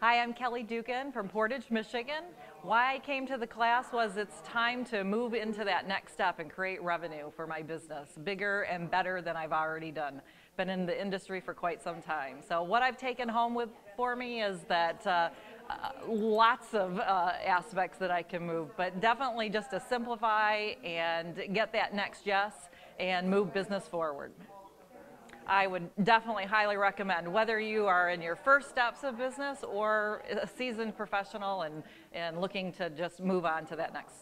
Hi, I'm Kelly Duggan from Portage, Michigan. Why I came to the class was it's time to move into that next step and create revenue for my business, bigger and better than I've already done. Been in the industry for quite some time. So what I've taken home with for me is that uh, uh, lots of uh, aspects that I can move, but definitely just to simplify and get that next yes and move business forward. I would definitely highly recommend whether you are in your first steps of business or a seasoned professional and, and looking to just move on to that next